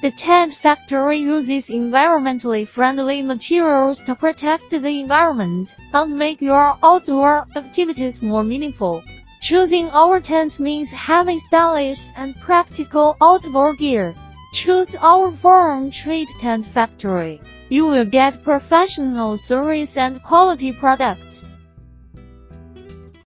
The tent factory uses environmentally friendly materials to protect the environment and make your outdoor activities more meaningful. Choosing our tents means having stylish and practical outdoor gear. Choose our farm Trade Tent Factory. You will get professional service and quality products.